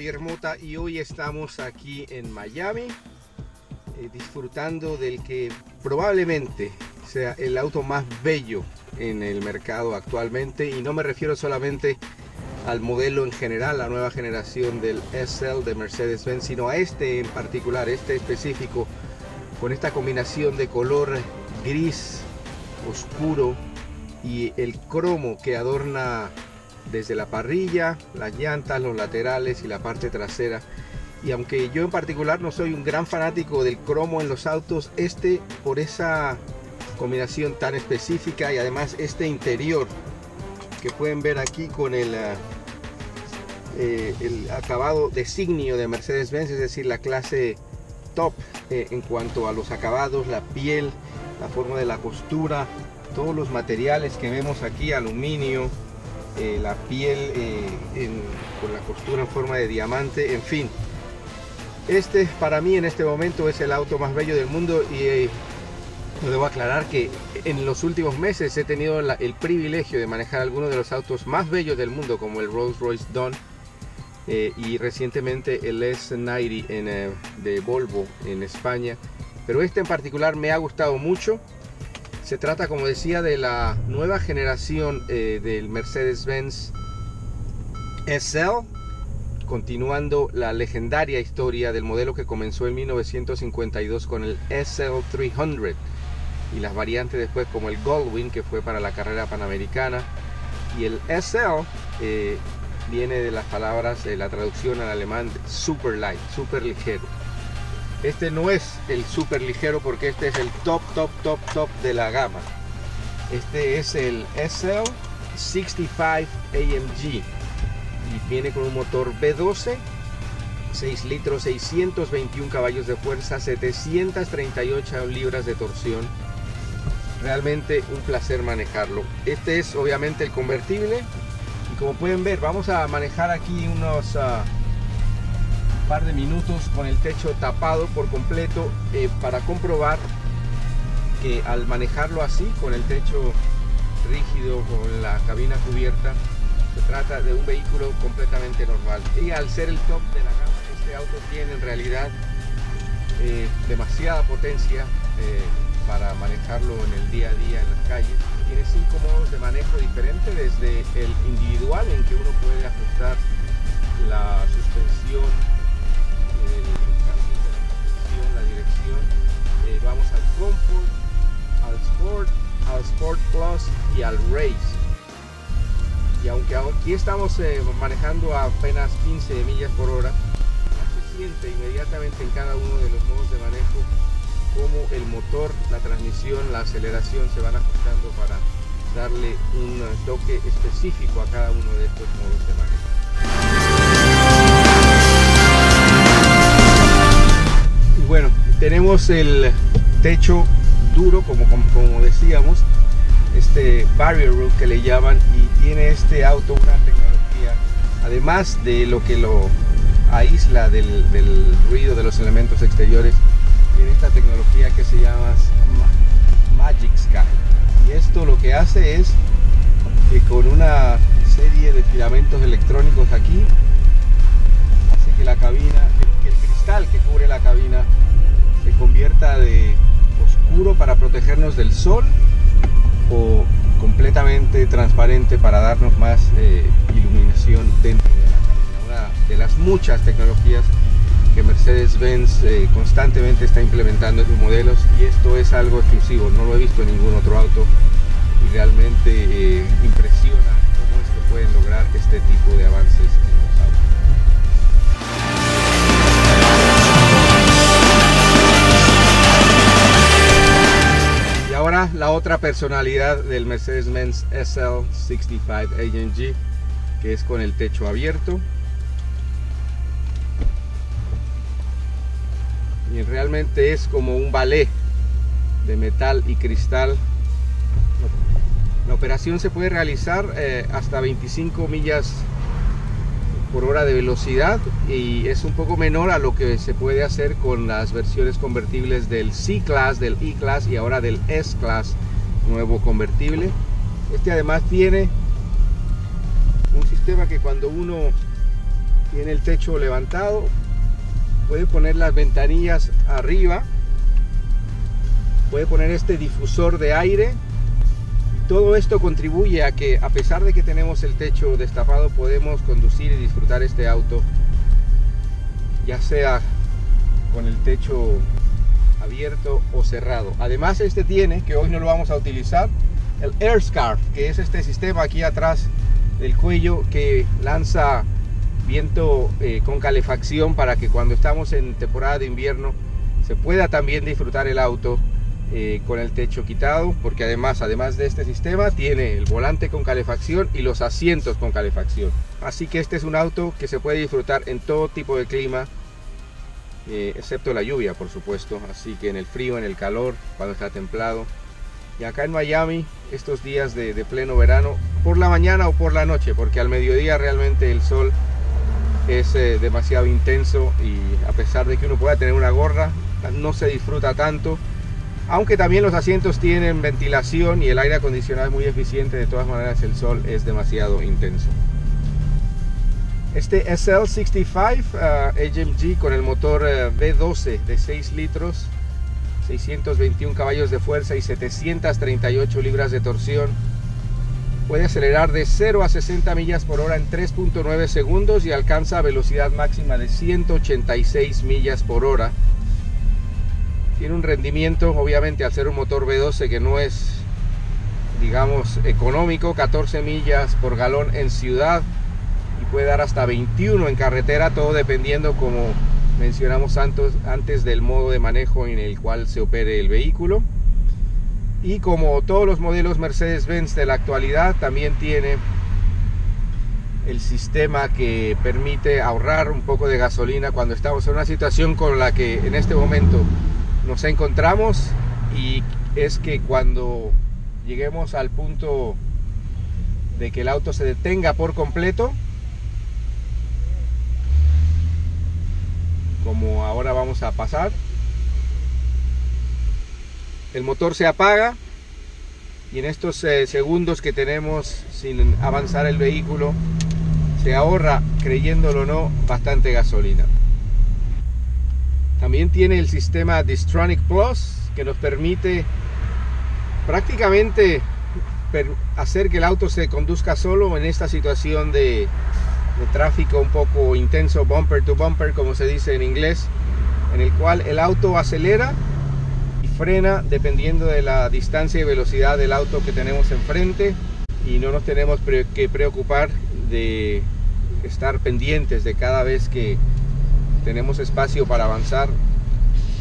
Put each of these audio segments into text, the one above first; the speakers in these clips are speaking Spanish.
Mota y hoy estamos aquí en Miami eh, disfrutando del que probablemente sea el auto más bello en el mercado actualmente. Y no me refiero solamente al modelo en general, la nueva generación del SL de Mercedes-Benz, sino a este en particular, este específico, con esta combinación de color gris oscuro y el cromo que adorna desde la parrilla, las llantas, los laterales y la parte trasera. Y aunque yo en particular no soy un gran fanático del cromo en los autos, este por esa combinación tan específica y además este interior que pueden ver aquí con el, eh, eh, acabado designio de Mercedes-Benz, es decir, la clase top eh, en cuanto a los acabados, la piel, la forma de la costura, todos los materiales que vemos aquí, aluminio, eh, la piel eh, con la costura en forma de diamante, en fin. Este para mí en este momento es el auto más bello del mundo y eh, debo aclarar que en los últimos meses he tenido el privilegio de manejar algunos de los autos más bellos del mundo como el Rolls Royce Dawn y recientemente el S90 de Volvo en España. Pero este en particular me ha gustado mucho se trata, como decía, de la nueva generación eh, del Mercedes-Benz SL, continuando la legendaria historia del modelo que comenzó en 1952 con el SL300 y las variantes después como el Goldwing que fue para la carrera panamericana y el SL eh, viene de las palabras, de la traducción al alemán super light, super ligero. Este no es el super ligero porque este es el top, top, top, top de la gama. Este es el SL65 AMG y viene con un motor V12, 6 litros, 621 caballos de fuerza, 738 libras de torsión. Realmente un placer manejarlo. Este es obviamente el convertible y como pueden ver vamos a manejar aquí unos... Ah, par de minutos con el techo tapado por completo eh, para comprobar que al manejarlo así, con el techo rígido, con la cabina cubierta, se trata de un vehículo completamente normal. Y al ser el top de la gama, este auto tiene en realidad eh, demasiada potencia eh, para manejarlo en el día a día en las calles. Tiene cinco modos de manejo diferentes, desde el individual en que uno puede ajustar la suspensión vamos al Comfort, al Sport, al Sport Plus y al Race. Y aunque aquí estamos eh, manejando apenas 15 millas por hora, se siente inmediatamente en cada uno de los modos de manejo como el motor, la transmisión, la aceleración se van ajustando para darle un toque específico a cada uno de estos modos de manejo. bueno, tenemos el techo duro, como, como, decíamos, este barrier roof que le llaman, y tiene este auto una tecnología, además de lo que lo aísla del, ruido de los elementos exteriores, tiene esta tecnología que se llama Magic Sky. Y esto lo que hace es que con una serie de filamentos electrónicos aquí, hace que la cabina, que el cristal que cubre la cabina se convierta de oscuro para protegernos del sol o completamente transparente para darnos más eh, iluminación dentro de la cabina. Una de las muchas tecnologías que Mercedes-Benz eh, constantemente está implementando en sus modelos y esto es algo exclusivo, no lo he visto en ningún otro auto y realmente eh, impresiona cómo es que pueden lograr este tipo de avances la otra personalidad del Mercedes-Benz SL65 AMG, que es con el techo abierto. Y realmente es como un ballet de metal y cristal. La operación se puede realizar eh, hasta 25 millas por hora de velocidad y es un poco menor a lo que se puede hacer con las versiones convertibles del C-Class, del E-Class y ahora del S-Class nuevo convertible. Este además tiene un sistema que cuando uno Tiene el techo levantado. Puede poner las ventanillas arriba. Puede poner este difusor de aire. Todo esto contribuye a que a pesar de que tenemos el techo destapado podemos conducir y disfrutar este auto ya sea con el techo abierto o cerrado. Además este tiene, que hoy no lo vamos a utilizar, el Air Scarf, que es este sistema aquí atrás del cuello que lanza viento eh, con calefacción para que cuando estamos en temporada de invierno se pueda también disfrutar el auto eh, con el techo quitado porque además además de este sistema tiene el volante con calefacción y los asientos con calefacción. Así que este es un auto que se puede disfrutar en todo tipo de clima eh, excepto la lluvia por supuesto. Así que en el frío en el calor cuando está templado. Y acá en Miami estos días de, pleno verano por la mañana o por la noche porque al mediodía realmente el sol es eh, demasiado intenso y a pesar de que uno pueda tener una gorra no se disfruta tanto aunque también los asientos tienen ventilación y el aire acondicionado es muy eficiente, de todas maneras el sol es demasiado intenso. Este SL65 HMG con el motor uh, V12 de 6 litros, 621 caballos de fuerza y 738 libras de torsión, puede acelerar de 0 a 60 millas por hora en 3.9 segundos y alcanza velocidad máxima de 186 millas por hora tiene un rendimiento, obviamente, al ser un motor V12 que no es, digamos, económico, 14 millas por galón en ciudad y puede dar hasta 21 en carretera, todo dependiendo, como mencionamos antes, antes del modo de manejo en el cual se opere el vehículo. Y como todos los modelos Mercedes-Benz de la actualidad, también tiene el sistema que permite ahorrar un poco de gasolina cuando estamos en una situación con la que en este momento nos encontramos y es que cuando lleguemos al punto de que el auto se detenga por completo, como ahora vamos a pasar, el motor se apaga y en estos eh, segundos que tenemos sin avanzar el vehículo se ahorra, creyéndolo o no, bastante gasolina. También tiene el sistema Distronic Plus que nos permite prácticamente hacer que el auto se conduzca solo en esta situación de, tráfico un poco intenso, bumper to bumper, como se dice en inglés, en el cual el auto acelera y frena dependiendo de la distancia y velocidad del auto que tenemos enfrente. Y no nos tenemos que preocupar de estar pendientes de cada vez que tenemos espacio para avanzar.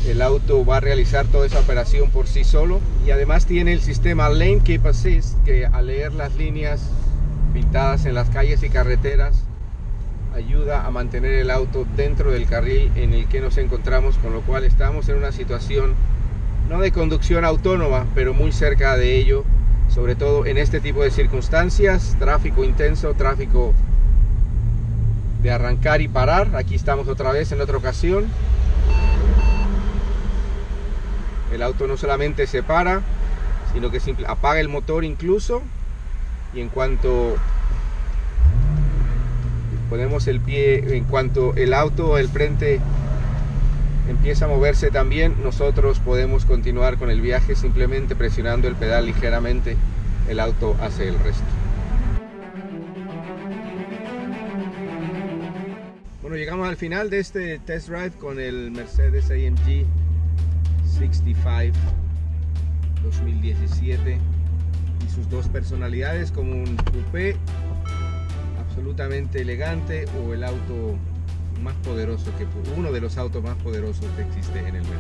El auto va a realizar toda esa operación por sí solo y además tiene el sistema Lane Keep Assist que al leer las líneas pintadas en las calles y carreteras ayuda a mantener el auto dentro del carril en el que nos encontramos, con lo cual estamos en una situación no de conducción autónoma, pero muy cerca de ello, sobre todo en este tipo de circunstancias, tráfico intenso, tráfico de arrancar y parar. Aquí estamos otra vez en otra ocasión. El auto no solamente se para, sino que apaga el motor incluso. Y en cuanto ponemos el pie, en cuanto el auto, el frente empieza a moverse también, nosotros podemos continuar con el viaje simplemente presionando el pedal ligeramente. El auto hace el resto. Bueno, llegamos al final de este test drive con el Mercedes AMG 65 2017 y sus dos personalidades como un coupé absolutamente elegante o el auto más poderoso que uno de los autos más poderosos que existe en el mercado.